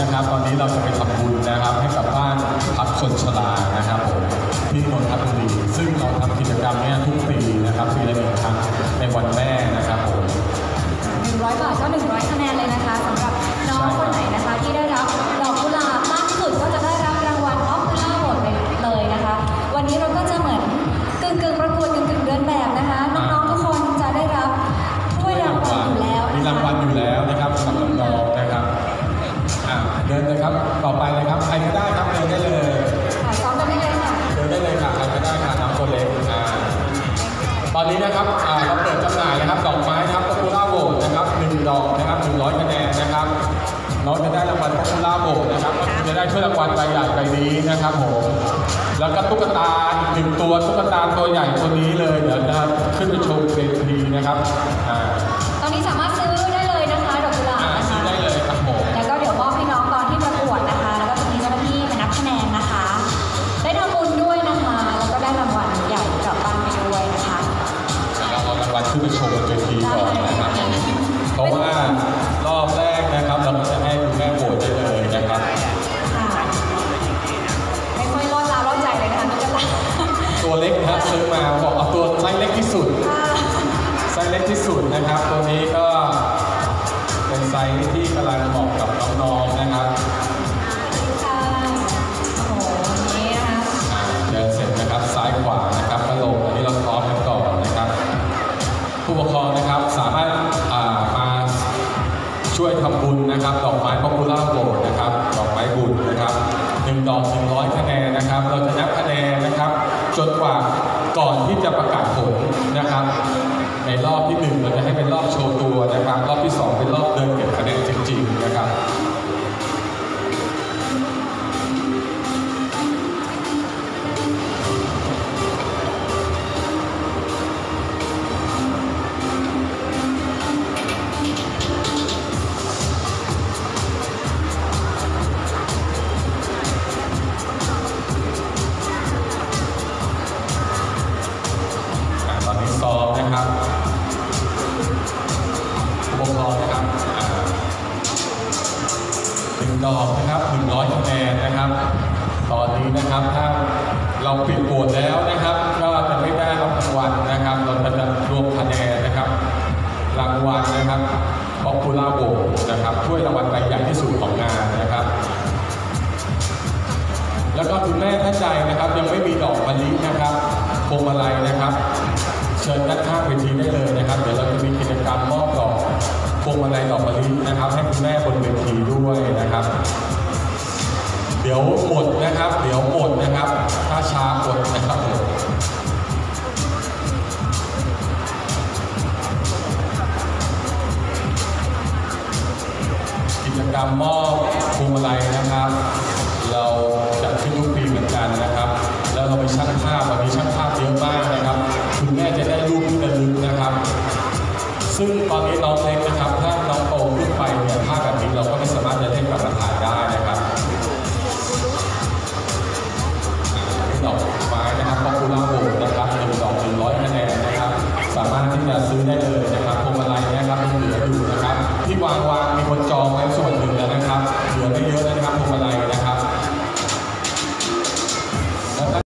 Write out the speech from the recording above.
นะครับ ตอนนี้เราจะไปทำบุญนะครับ ให้กับบ้านพักคนชรานะครับผมที่นนทบุรีซึ่งเราทำกิจกรรมนี้ทุกปีนะครับปีละหนึ่งครั้ง เดินเลยครับ ต่อไปเลยครับใครก็ได้ครับเดินได้เลยค่ะซ้อมกันได้เลยค่ะ เดินได้เลยค่ะใครก็ได้ค่ะน้องตัวเล็กอ่าตอนนี้นะครับอ่าเราเปิดจำหน่ายนะครับดอกไม้ครับ popular vote นะครับหนึ่งดอกนะครับหนึ่งร้อยคะแนนนะครับน้องจะได้รางวัล popular vote นะครับจะได้ถ้วยรางวัลใบใหญ่ใบนี้นะครับผมแล้วก็ตุ๊กตาอีกหนึ่งตัวตุ๊กตาตัวใหญ่ตัวนี้เลยเดี๋ยวจะขึ้นไปโชว์เวทีนะครับอ่า ขึ้นไปโชว์บนเวทีก่อนนะครับเพราะว่ารอบแรกนะครับเราก็จะให้คุณแม่โหวตได้เลยนะครับค่ะไม่ค่อยรอดตารอดใจเลยนะคะน้องกระลาตัวเล็กนะซื้อมาบอกเอาตัวไซส์เล็กที่สุดค่ะไซส์เล็กที่สุดนะครับ ตัวนี้ก็เป็นไซส์ที่กำลังเหมาะกับน้องๆนะครับ ช่วยทำบุญนะครับ ดอกไม้ popular vote นะครับ ดอกไม้บุญนะครับหนึ่งดอกหนึ่งร้อยคะแนนนะครับ เราจะนับคะแนนนะครับจนกว่าก่อนที่จะประกาศผลนะครับ ในรอบที่หนึ่งเราจะให้เป็นรอบโชว์ตัวนะครับ รอบที่สองเป็นรอบเดินเก็บคะแนนจริงๆนะครับ อกนะครับหนึ่งร้อยคะแนนนะครับ ตอนนี้นะครับถ้าเราปิดโหวตแล้วนะครับ ก็จะไม่ได้รับรางวัลนะครับ เราจะรวมคะแนนนะครับ รางวัลนะครับป๊อปปูลาโหวนะครับถ้วยรางวัลใบใหญ่ที่สุดของงานนะครับ แล้วก็คุณแม่ท่านใดนะครับยังไม่มีดอกมะลินะครับพวงมาลัยนะครับ เชิญด้านข้างเวทีได้เลยนะครับ เดี๋ยวเราจะมีกิจกรรมมอบดอกพวงมาลัยดอกมะลินะครับ ให้คุณแม่บนเวที นะครับ เดี๋ยวหมดนะครับ เดี๋ยวหมดนะครับ ถ้าช้าหมดนะครับกิจกรรมมอบพวงมาลัยนะครับ เราจัดขึ้นทุกปีเหมือนกันนะครับ แล้วเรามีช่างภาพวันนี้ช่างภาพเยอะมากนะครับ คุณแม่จะได้รูปที่ระลึกนะครับ ซึ่งตอนนี้น้องเล็กนะครับ นะครับที่วางวางมีคนจองไว้ส่วนหนึ่งแล้วนะครับเหลือไม่เยอะนะครับพวงมาลัย